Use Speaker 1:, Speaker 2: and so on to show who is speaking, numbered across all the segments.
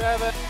Speaker 1: seven.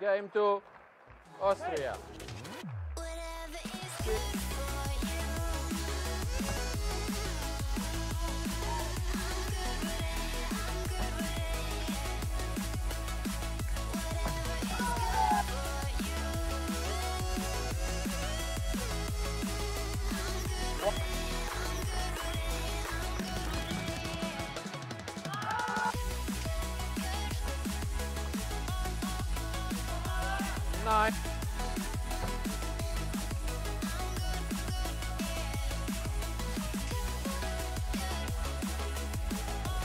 Speaker 1: Game to Austria. Nine.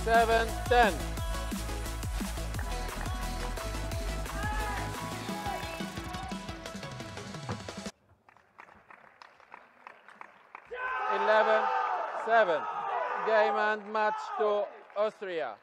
Speaker 1: Seven, ten. Eleven, seven. Game and match to Austria.